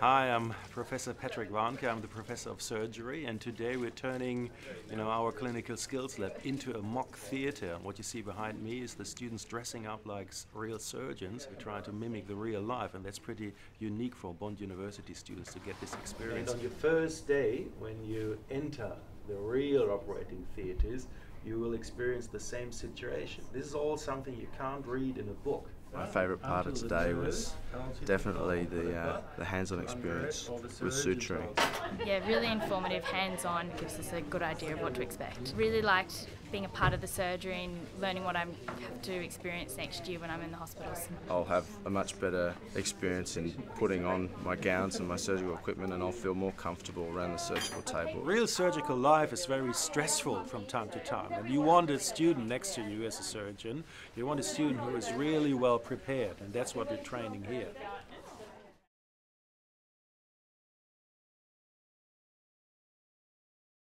Hi, I'm Professor Patrick Warnke. I'm the professor of surgery, and today we're turning, you know, our clinical skills lab into a mock theater. What you see behind me is the students dressing up like real surgeons. Trying to mimic the real life, and that's pretty unique for Bond University students to get this experience. And on your first day, when you enter the real operating theaters, you will experience the same situation. This is all something you can't read in a book. My favourite part of today was definitely the, uh, the hands-on experience with suturing. Yeah, really informative, hands-on, gives us a good idea of what to expect. Really liked being a part of the surgery and learning what I have to experience next year when I'm in the hospitals. I'll have a much better experience in putting on my gowns and my surgical equipment and I'll feel more comfortable around the surgical table. Real surgical life is very stressful from time to time and you want a student next to you as a surgeon, you want a student who is really well prepared and that's what we're training here.